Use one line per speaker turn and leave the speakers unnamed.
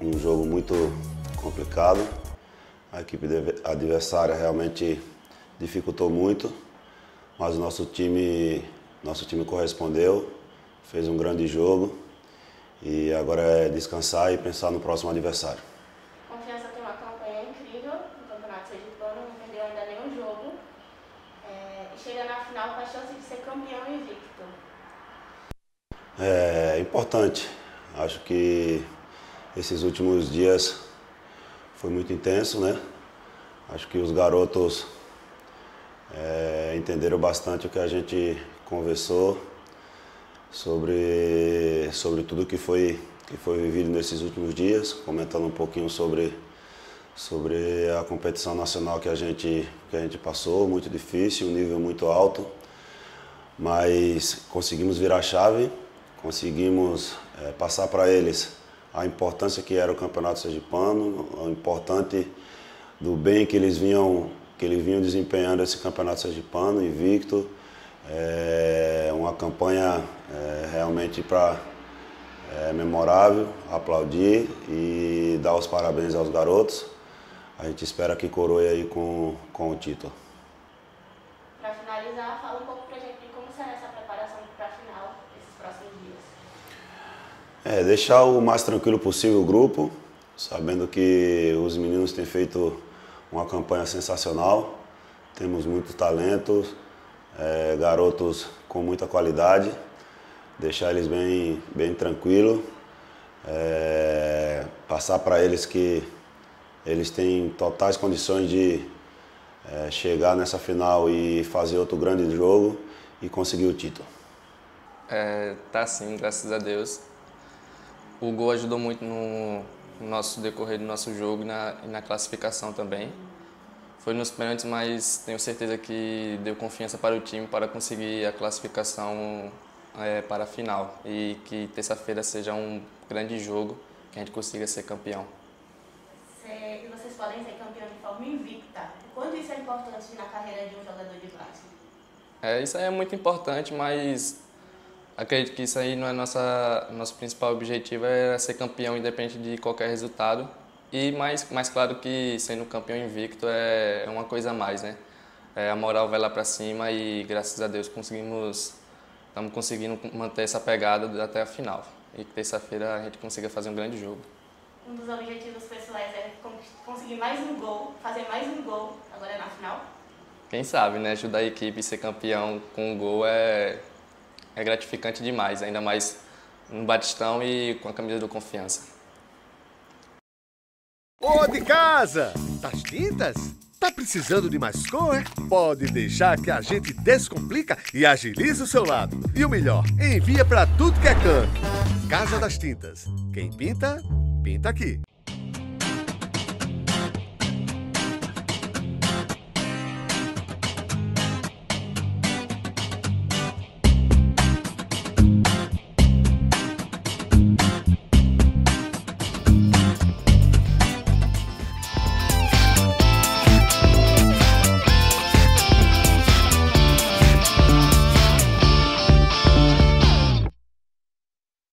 um jogo muito complicado. A equipe adversária realmente dificultou muito, mas o nosso time, nosso time correspondeu, fez um grande jogo e agora é descansar e pensar no próximo adversário.
Confiança tem uma campanha incrível no Campeonato Sergipano, não perdeu ainda nenhum jogo. É, e chega na final com a chance de ser campeão invicto.
É importante. Acho que esses últimos dias foi muito intenso, né? Acho que os garotos é, entenderam bastante o que a gente conversou sobre, sobre tudo que foi, que foi vivido nesses últimos dias, comentando um pouquinho sobre, sobre a competição nacional que a, gente, que a gente passou, muito difícil, um nível muito alto, mas conseguimos virar a chave, conseguimos é, passar para eles a importância que era o Campeonato Sergipano, o importante do bem que eles vinham que eles vinham desempenhando esse Campeonato Sergipano, invicto, é uma campanha é, realmente para é, memorável, aplaudir e dar os parabéns aos garotos. A gente espera que coroe aí com, com o título.
Para finalizar, fala um pouco para a gente de como será essa preparação para a final próximos dias.
É, deixar o mais tranquilo possível o grupo, sabendo que os meninos têm feito uma campanha sensacional, temos muito talento, é, garotos com muita qualidade, deixar eles bem, bem tranquilos, é, passar para eles que eles têm totais condições de é, chegar nessa final e fazer outro grande jogo e conseguir o título.
É, tá sim, graças a Deus. O gol ajudou muito no nosso decorrer do nosso jogo e na, e na classificação também. Foi nos pênaltis, mas tenho certeza que deu confiança para o time para conseguir a classificação é, para a final e que terça-feira seja um grande jogo, que a gente consiga ser campeão.
Cê, vocês podem ser campeão de forma invicta. Quanto isso é importante na carreira de um jogador de base?
É, isso é muito importante, mas acredito que isso aí não é nossa nosso principal objetivo é ser campeão independente de qualquer resultado e mais, mais claro que sendo campeão invicto é, é uma coisa a mais, né? É, a moral vai lá para cima e graças a Deus conseguimos, estamos conseguindo manter essa pegada até a final. E que terça-feira a gente consiga fazer um grande jogo.
Um dos objetivos pessoais é conseguir mais um gol, fazer mais um gol agora na final?
Quem sabe, né? Ajudar a equipe a ser campeão com um gol é, é gratificante demais, ainda mais no Batistão e com a camisa do Confiança.
Ô de casa! Das tintas? Tá precisando de mais cor? Pode deixar que a gente descomplica e agiliza o seu lado. E o melhor, envia para tudo que é canto. Casa das Tintas. Quem pinta, pinta aqui.